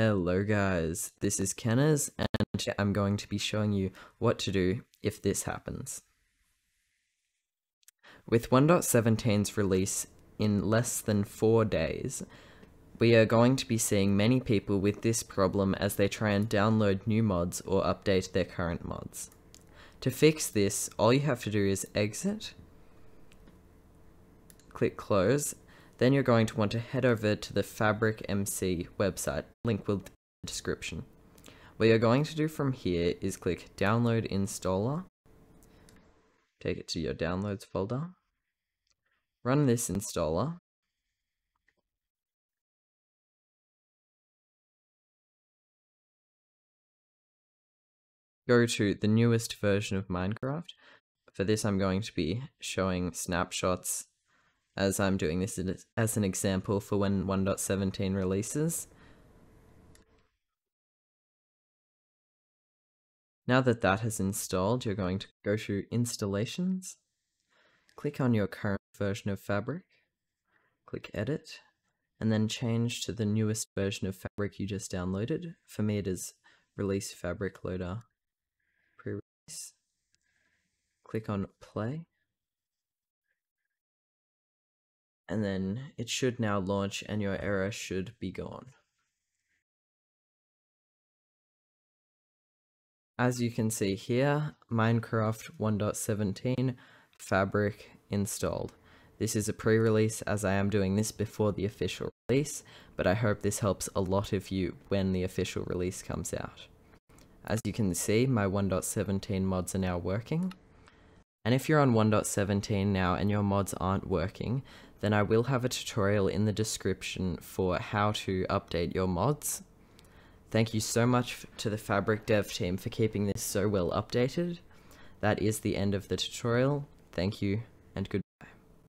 Hello guys, this is Kennas and I'm going to be showing you what to do if this happens. With 1.17's release in less than 4 days, we are going to be seeing many people with this problem as they try and download new mods or update their current mods. To fix this, all you have to do is exit, click close, then you're going to want to head over to the Fabric MC website, link will the description. What you're going to do from here is click download installer, take it to your downloads folder, run this installer, go to the newest version of Minecraft. For this I'm going to be showing snapshots as I'm doing this as an example for when 1.17 releases. Now that that has installed, you're going to go to Installations, click on your current version of Fabric, click Edit, and then change to the newest version of Fabric you just downloaded. For me it is Release Fabric Loader Pre-Release. Click on Play. And then it should now launch and your error should be gone. As you can see here, Minecraft 1.17 Fabric installed. This is a pre-release as I am doing this before the official release, but I hope this helps a lot of you when the official release comes out. As you can see, my 1.17 mods are now working. And if you're on 1.17 now and your mods aren't working, then I will have a tutorial in the description for how to update your mods. Thank you so much to the Fabric dev team for keeping this so well updated. That is the end of the tutorial. Thank you and good